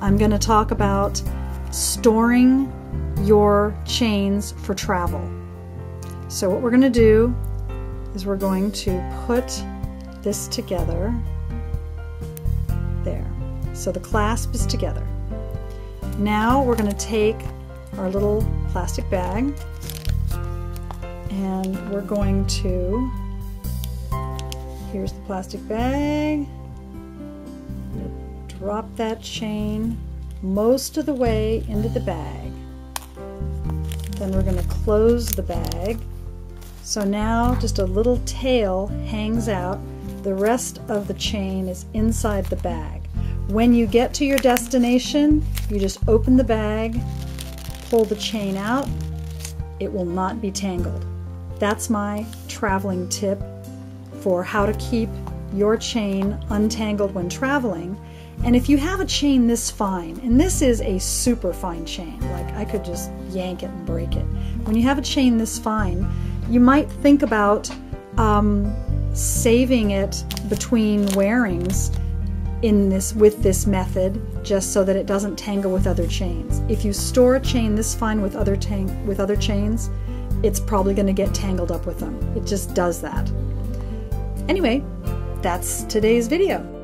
I'm going to talk about storing your chains for travel. So what we're going to do is we're going to put this together there. So the clasp is together. Now we're going to take our little plastic bag and we're going to here's the plastic bag drop that chain most of the way into the bag. Then we're going to close the bag. So now just a little tail hangs out. The rest of the chain is inside the bag. When you get to your destination you just open the bag pull the chain out. It will not be tangled. That's my traveling tip for how to keep your chain untangled when traveling. And if you have a chain this fine, and this is a super fine chain, like I could just yank it and break it. When you have a chain this fine, you might think about um, saving it between wearings in this with this method just so that it doesn't tangle with other chains. If you store a chain this fine with other tang with other chains, it's probably going to get tangled up with them. It just does that. Anyway, that's today's video.